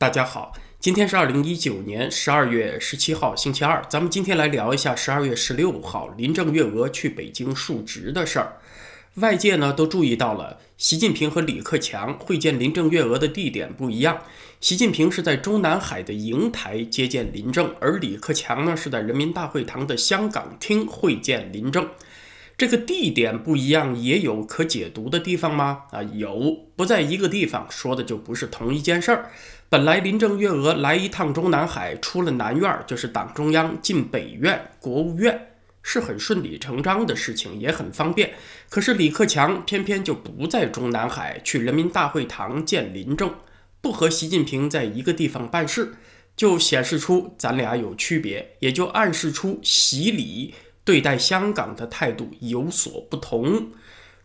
大家好，今天是二零一九年十二月十七号，星期二。咱们今天来聊一下十二月十六号林郑月娥去北京述职的事儿。外界呢都注意到了，习近平和李克强会见林郑月娥的地点不一样。习近平是在中南海的瀛台接见林郑，而李克强呢是在人民大会堂的香港厅会见林郑。这个地点不一样，也有可解读的地方吗？啊，有，不在一个地方，说的就不是同一件事儿。本来林郑月娥来一趟中南海，出了南院就是党中央，进北院国务院，是很顺理成章的事情，也很方便。可是李克强偏偏就不在中南海，去人民大会堂见林郑，不和习近平在一个地方办事，就显示出咱俩有区别，也就暗示出习李对待香港的态度有所不同。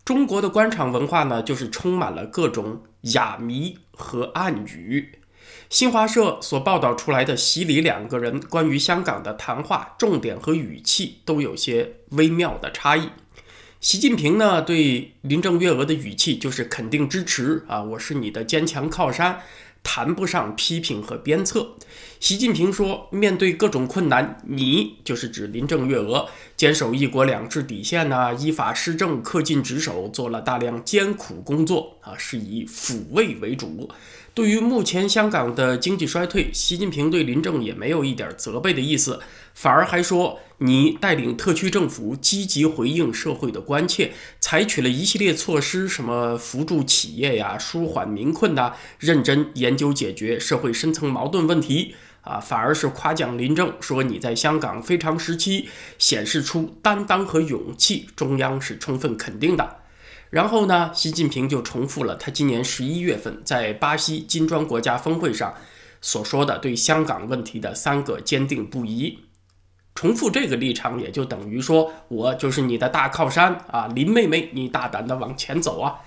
中国的官场文化呢，就是充满了各种哑谜和暗语。新华社所报道出来的习李两个人关于香港的谈话重点和语气都有些微妙的差异。习近平呢对林郑月娥的语气就是肯定支持啊，我是你的坚强靠山，谈不上批评和鞭策。习近平说，面对各种困难，你就是指林郑月娥坚守一国两制底线呐，依法施政，恪尽职守，做了大量艰苦工作啊，是以抚慰为主。对于目前香港的经济衰退，习近平对林郑也没有一点责备的意思，反而还说你带领特区政府积极回应社会的关切，采取了一系列措施，什么扶助企业呀、舒缓民困呐，认真研究解决社会深层矛盾问题啊，反而是夸奖林郑，说你在香港非常时期显示出担当和勇气，中央是充分肯定的。然后呢，习近平就重复了他今年十一月份在巴西金砖国家峰会上所说的对香港问题的三个坚定不移。重复这个立场，也就等于说我就是你的大靠山啊，林妹妹，你大胆的往前走啊。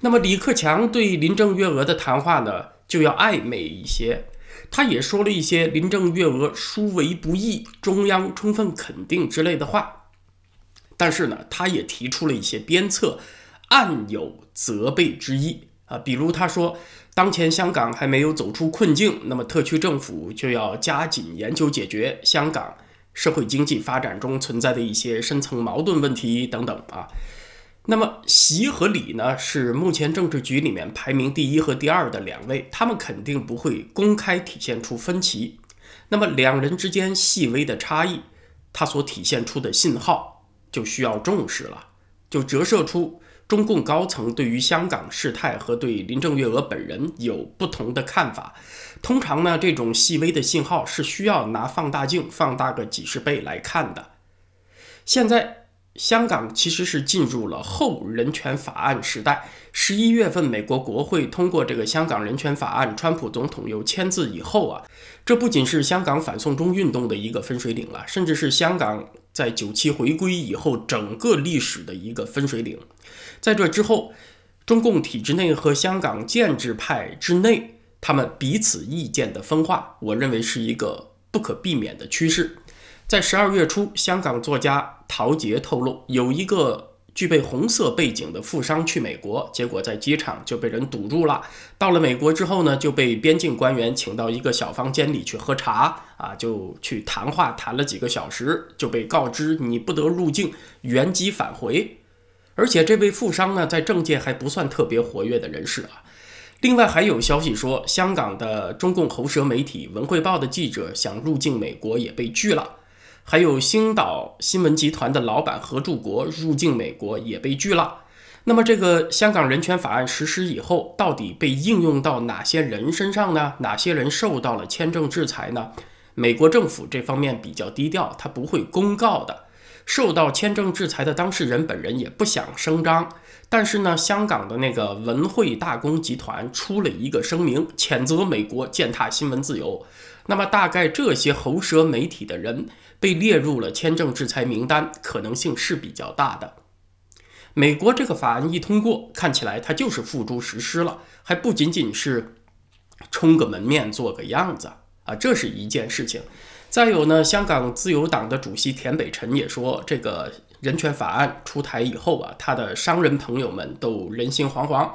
那么李克强对林郑月娥的谈话呢，就要暧昧一些，他也说了一些林郑月娥殊为不易，中央充分肯定之类的话，但是呢，他也提出了一些鞭策。暗有责备之意啊，比如他说，当前香港还没有走出困境，那么特区政府就要加紧研究解决香港社会经济发展中存在的一些深层矛盾问题等等啊。那么习和李呢，是目前政治局里面排名第一和第二的两位，他们肯定不会公开体现出分歧。那么两人之间细微的差异，它所体现出的信号就需要重视了，就折射出。中共高层对于香港事态和对林郑月娥本人有不同的看法。通常呢，这种细微的信号是需要拿放大镜放大个几十倍来看的。现在香港其实是进入了后人权法案时代。十一月份，美国国会通过这个香港人权法案，川普总统又签字以后啊，这不仅是香港反送中运动的一个分水岭了，甚至是香港在九七回归以后整个历史的一个分水岭。在这之后，中共体制内和香港建制派之内，他们彼此意见的分化，我认为是一个不可避免的趋势。在十二月初，香港作家陶杰透露，有一个具备红色背景的富商去美国，结果在机场就被人堵住了。到了美国之后呢，就被边境官员请到一个小房间里去喝茶，啊，就去谈话，谈了几个小时，就被告知你不得入境，原机返回。而且这位富商呢，在政界还不算特别活跃的人士啊。另外还有消息说，香港的中共喉舌媒体《文汇报》的记者想入境美国也被拒了。还有星岛新闻集团的老板何柱国入境美国也被拒了。那么这个香港人权法案实施以后，到底被应用到哪些人身上呢？哪些人受到了签证制裁呢？美国政府这方面比较低调，他不会公告的。受到签证制裁的当事人本人也不想声张，但是呢，香港的那个文汇大公集团出了一个声明，谴责美国践踏新闻自由。那么，大概这些喉舌媒体的人被列入了签证制裁名单，可能性是比较大的。美国这个法案一通过，看起来它就是付诸实施了，还不仅仅是充个门面、做个样子啊，这是一件事情。再有呢，香港自由党的主席田北辰也说，这个人权法案出台以后啊，他的商人朋友们都人心惶惶。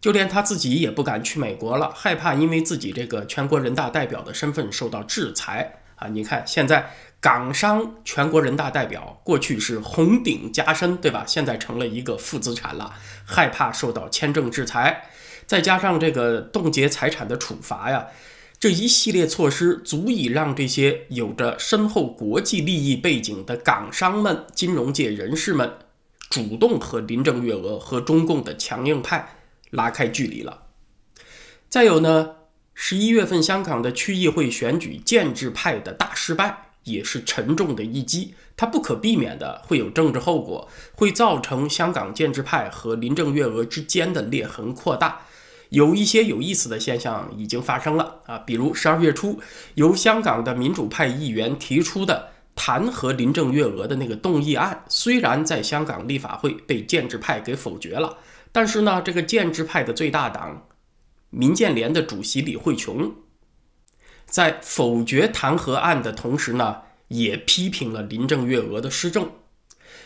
就连他自己也不敢去美国了，害怕因为自己这个全国人大代表的身份受到制裁啊！你看现在港商全国人大代表过去是红顶加身，对吧？现在成了一个负资产了，害怕受到签证制裁，再加上这个冻结财产的处罚呀，这一系列措施足以让这些有着深厚国际利益背景的港商们、金融界人士们主动和林郑月娥和中共的强硬派。拉开距离了。再有呢，十一月份香港的区议会选举，建制派的大失败，也是沉重的一击。它不可避免的会有政治后果，会造成香港建制派和林郑月娥之间的裂痕扩大。有一些有意思的现象已经发生了啊，比如十二月初由香港的民主派议员提出的弹劾林郑月娥的那个动议案，虽然在香港立法会被建制派给否决了。但是呢，这个建制派的最大党民建联的主席李慧琼，在否决弹劾案的同时呢，也批评了林郑月娥的施政。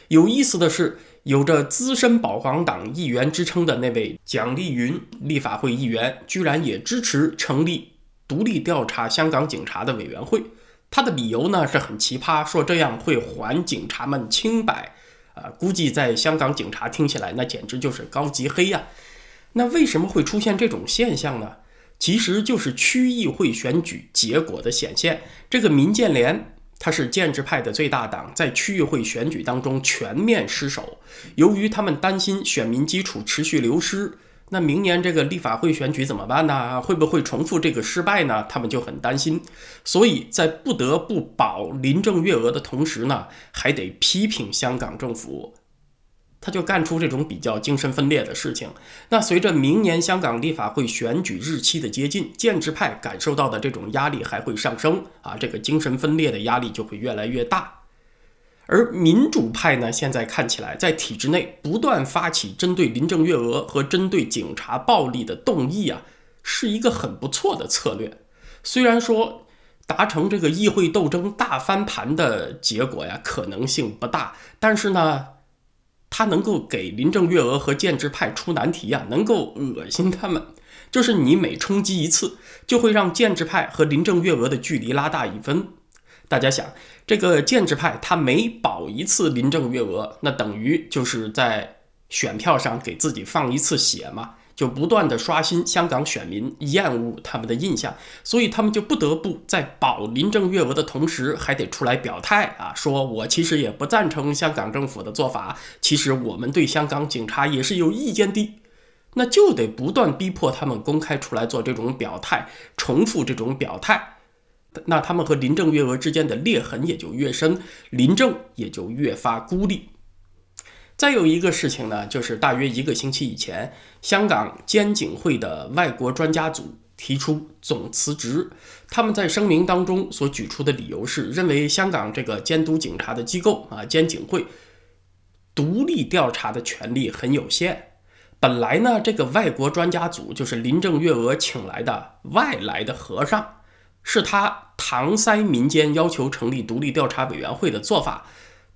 有意思的是，有着资深保皇党议员之称的那位蒋丽云立法会议员，居然也支持成立独立调查香港警察的委员会。他的理由呢是很奇葩，说这样会还警察们清白。啊，估计在香港警察听起来那简直就是高级黑呀。那为什么会出现这种现象呢？其实就是区议会选举结果的显现。这个民建联他是建制派的最大党，在区域会选举当中全面失守。由于他们担心选民基础持续流失。那明年这个立法会选举怎么办呢？会不会重复这个失败呢？他们就很担心，所以在不得不保林郑月娥的同时呢，还得批评香港政府，他就干出这种比较精神分裂的事情。那随着明年香港立法会选举日期的接近，建制派感受到的这种压力还会上升啊，这个精神分裂的压力就会越来越大。而民主派呢，现在看起来在体制内不断发起针对林郑月娥和针对警察暴力的动议啊，是一个很不错的策略。虽然说达成这个议会斗争大翻盘的结果呀，可能性不大，但是呢，他能够给林郑月娥和建制派出难题啊，能够恶心他们。就是你每冲击一次，就会让建制派和林郑月娥的距离拉大一分。大家想，这个建制派他每保一次林郑月娥，那等于就是在选票上给自己放一次血嘛，就不断的刷新香港选民厌恶他们的印象，所以他们就不得不在保林郑月娥的同时，还得出来表态啊，说我其实也不赞成香港政府的做法，其实我们对香港警察也是有意见的，那就得不断逼迫他们公开出来做这种表态，重复这种表态。那他们和林郑月娥之间的裂痕也就越深，林郑也就越发孤立。再有一个事情呢，就是大约一个星期以前，香港监警会的外国专家组提出总辞职。他们在声明当中所举出的理由是，认为香港这个监督警察的机构啊，监警会独立调查的权利很有限。本来呢，这个外国专家组就是林郑月娥请来的外来的和尚。是他搪塞民间要求成立独立调查委员会的做法，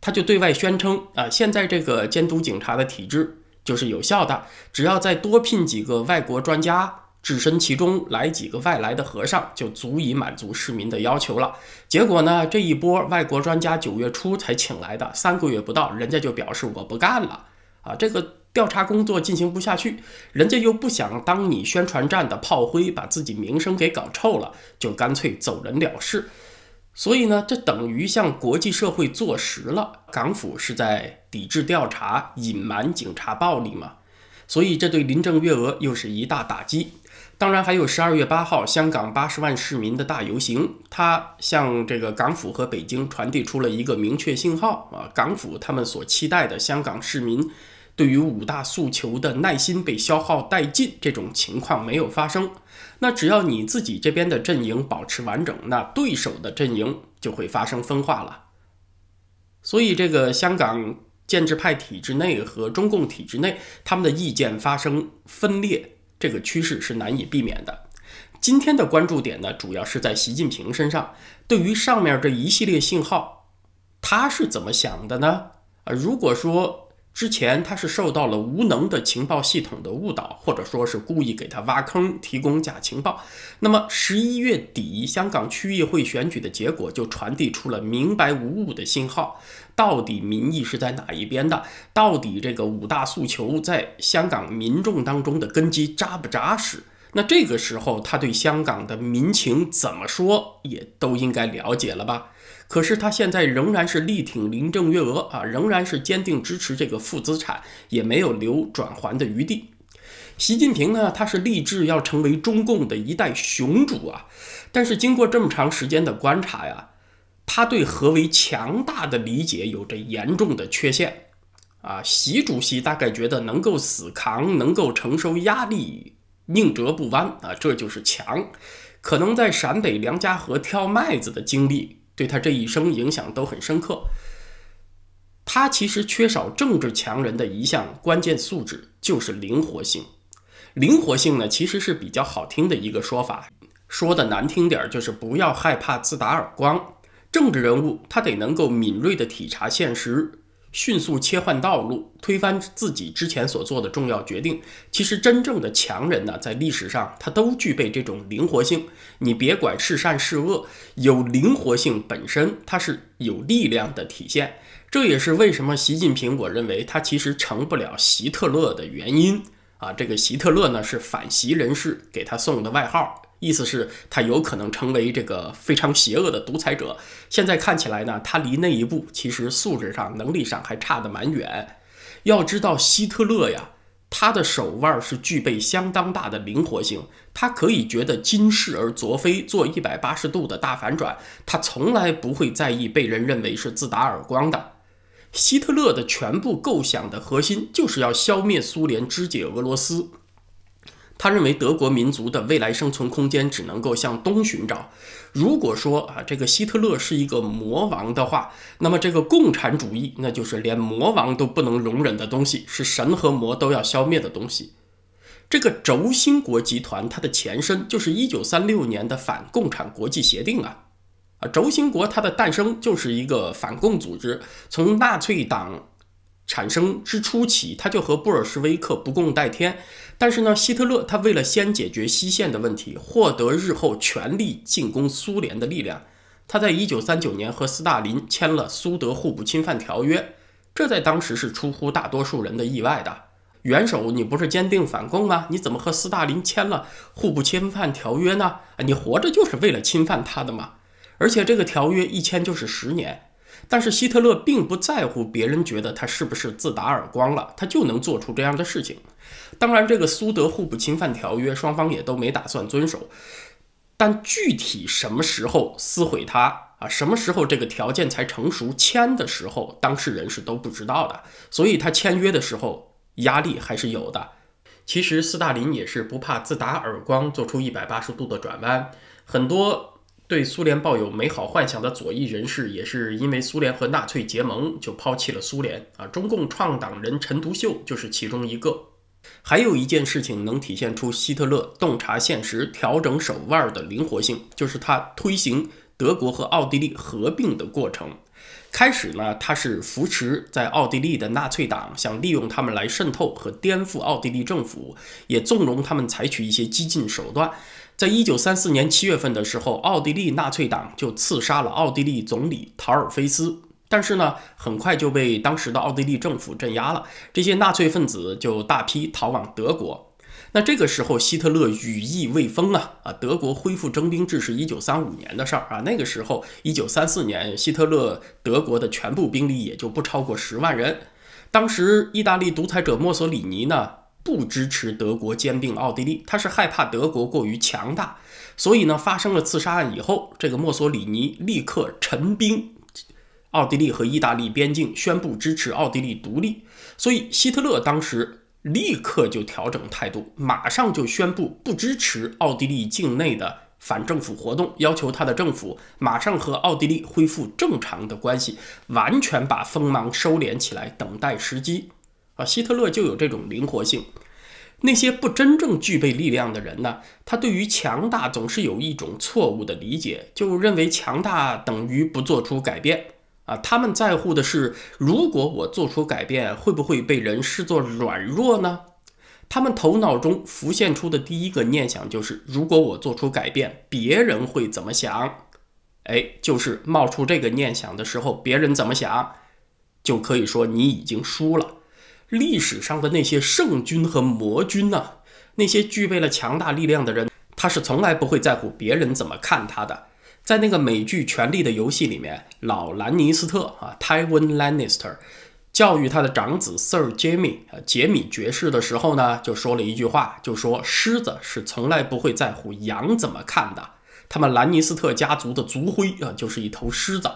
他就对外宣称啊，现在这个监督警察的体制就是有效的，只要再多聘几个外国专家置身其中，来几个外来的和尚，就足以满足市民的要求了。结果呢，这一波外国专家九月初才请来的，三个月不到，人家就表示我不干了啊，这个。调查工作进行不下去，人家又不想当你宣传站的炮灰，把自己名声给搞臭了，就干脆走人了事。所以呢，这等于向国际社会坐实了港府是在抵制调查、隐瞒警察暴力嘛。所以这对林郑月娥又是一大打击。当然还有十二月八号香港八十万市民的大游行，它向这个港府和北京传递出了一个明确信号啊，港府他们所期待的香港市民。对于五大诉求的耐心被消耗殆尽，这种情况没有发生。那只要你自己这边的阵营保持完整，那对手的阵营就会发生分化了。所以，这个香港建制派体制内和中共体制内，他们的意见发生分裂，这个趋势是难以避免的。今天的关注点呢，主要是在习近平身上。对于上面这一系列信号，他是怎么想的呢？啊，如果说。之前他是受到了无能的情报系统的误导，或者说是故意给他挖坑，提供假情报。那么十一月底香港区议会选举的结果就传递出了明白无误的信号：到底民意是在哪一边的？到底这个五大诉求在香港民众当中的根基扎不扎实？那这个时候他对香港的民情怎么说也都应该了解了吧？可是他现在仍然是力挺林郑月娥啊，仍然是坚定支持这个负资产，也没有留转还的余地。习近平呢，他是立志要成为中共的一代雄主啊，但是经过这么长时间的观察呀，他对何为强大的理解有着严重的缺陷啊。习主席大概觉得能够死扛，能够承受压力，宁折不弯啊，这就是强。可能在陕北梁家河挑麦子的经历。对他这一生影响都很深刻。他其实缺少政治强人的一项关键素质就是灵活性。灵活性呢，其实是比较好听的一个说法，说的难听点就是不要害怕自打耳光。政治人物他得能够敏锐地体察现实。迅速切换道路，推翻自己之前所做的重要决定。其实，真正的强人呢，在历史上他都具备这种灵活性。你别管是善是恶，有灵活性本身，它是有力量的体现。这也是为什么习近平，我认为他其实成不了希特勒的原因啊。这个希特勒呢，是反习人士给他送的外号。意思是，他有可能成为这个非常邪恶的独裁者。现在看起来呢，他离那一步其实素质上、能力上还差得蛮远。要知道，希特勒呀，他的手腕是具备相当大的灵活性，他可以觉得今世而昨非，做一百八十度的大反转。他从来不会在意被人认为是自打耳光的。希特勒的全部构想的核心就是要消灭苏联，肢解俄罗斯。他认为德国民族的未来生存空间只能够向东寻找。如果说啊，这个希特勒是一个魔王的话，那么这个共产主义那就是连魔王都不能容忍的东西，是神和魔都要消灭的东西。这个轴心国集团它的前身就是一九三六年的反共产国际协定啊啊，轴心国它的诞生就是一个反共组织，从纳粹党。产生之初起，他就和布尔什维克不共戴天。但是呢，希特勒他为了先解决西线的问题，获得日后全力进攻苏联的力量，他在一九三九年和斯大林签了苏德互不侵犯条约。这在当时是出乎大多数人的意外的。元首，你不是坚定反共吗？你怎么和斯大林签了互不侵犯条约呢？你活着就是为了侵犯他的嘛！而且这个条约一签就是十年。但是希特勒并不在乎别人觉得他是不是自打耳光了，他就能做出这样的事情。当然，这个苏德互不侵犯条约，双方也都没打算遵守。但具体什么时候撕毁它啊，什么时候这个条件才成熟，签的时候当事人是都不知道的。所以他签约的时候压力还是有的。其实斯大林也是不怕自打耳光，做出一百八十度的转弯，很多。对苏联抱有美好幻想的左翼人士，也是因为苏联和纳粹结盟就抛弃了苏联啊。中共创党人陈独秀就是其中一个。还有一件事情能体现出希特勒洞察现实、调整手腕的灵活性，就是他推行德国和奥地利合并的过程。开始呢，他是扶持在奥地利的纳粹党，想利用他们来渗透和颠覆奥地利政府，也纵容他们采取一些激进手段。在一九三四年七月份的时候，奥地利纳粹党就刺杀了奥地利总理陶尔菲斯，但是呢，很快就被当时的奥地利政府镇压了。这些纳粹分子就大批逃往德国。那这个时候，希特勒羽翼未丰啊啊！德国恢复征兵制是一九三五年的事儿啊。那个时候，一九三四年，希特勒德国的全部兵力也就不超过十万人。当时，意大利独裁者墨索里尼呢？不支持德国兼并奥地利，他是害怕德国过于强大，所以呢，发生了刺杀案以后，这个墨索里尼立刻陈兵奥地利和意大利边境，宣布支持奥地利独立。所以希特勒当时立刻就调整态度，马上就宣布不支持奥地利境内的反政府活动，要求他的政府马上和奥地利恢复正常的关系，完全把锋芒收敛起来，等待时机。啊，希特勒就有这种灵活性。那些不真正具备力量的人呢？他对于强大总是有一种错误的理解，就认为强大等于不做出改变。啊，他们在乎的是，如果我做出改变，会不会被人视作软弱呢？他们头脑中浮现出的第一个念想就是，如果我做出改变，别人会怎么想？哎，就是冒出这个念想的时候，别人怎么想，就可以说你已经输了。历史上的那些圣君和魔君呢？那些具备了强大力量的人，他是从来不会在乎别人怎么看他的。在那个美剧《权力的游戏》里面，老兰尼斯特啊，Tywin Lannister，教育他的长子 Sir Jamie 啊，杰米爵士的时候呢，就说了一句话，就说狮子是从来不会在乎羊怎么看的。他们兰尼斯特家族的族徽啊，就是一头狮子。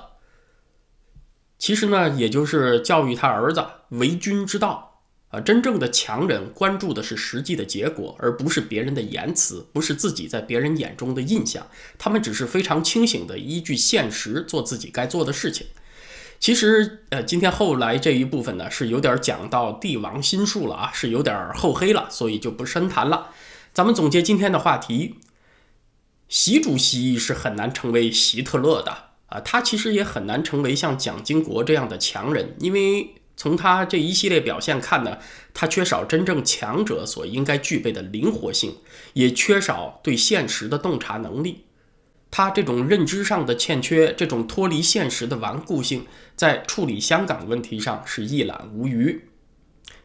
其实呢，也就是教育他儿子为君之道。啊，真正的强人关注的是实际的结果，而不是别人的言辞，不是自己在别人眼中的印象。他们只是非常清醒的依据现实做自己该做的事情。其实，呃，今天后来这一部分呢，是有点讲到帝王心术了啊，是有点厚黑了，所以就不深谈了。咱们总结今天的话题：习主席是很难成为希特勒的啊，他其实也很难成为像蒋经国这样的强人，因为。从他这一系列表现看呢，他缺少真正强者所应该具备的灵活性，也缺少对现实的洞察能力。他这种认知上的欠缺，这种脱离现实的顽固性，在处理香港问题上是一览无余。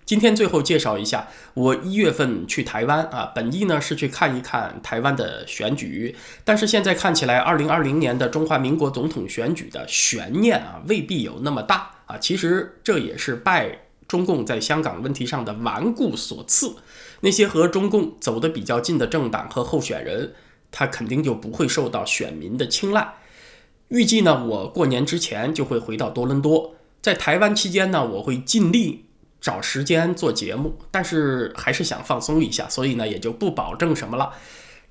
今天最后介绍一下，我一月份去台湾啊，本意呢是去看一看台湾的选举，但是现在看起来，二零二零年的中华民国总统选举的悬念啊，未必有那么大啊。其实这也是拜中共在香港问题上的顽固所赐。那些和中共走得比较近的政党和候选人，他肯定就不会受到选民的青睐。预计呢，我过年之前就会回到多伦多，在台湾期间呢，我会尽力。找时间做节目，但是还是想放松一下，所以呢也就不保证什么了。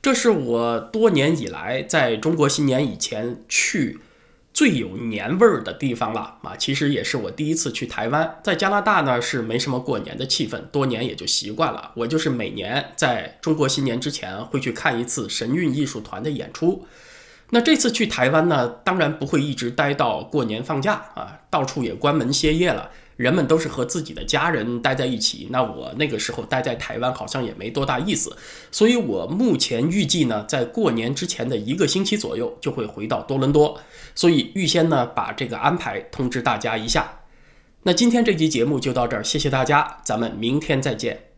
这是我多年以来在中国新年以前去最有年味儿的地方了啊！其实也是我第一次去台湾，在加拿大呢是没什么过年的气氛，多年也就习惯了。我就是每年在中国新年之前会去看一次神韵艺术团的演出。那这次去台湾呢，当然不会一直待到过年放假啊，到处也关门歇业了。人们都是和自己的家人待在一起，那我那个时候待在台湾好像也没多大意思，所以我目前预计呢，在过年之前的一个星期左右就会回到多伦多，所以预先呢把这个安排通知大家一下。那今天这期节目就到这儿，谢谢大家，咱们明天再见。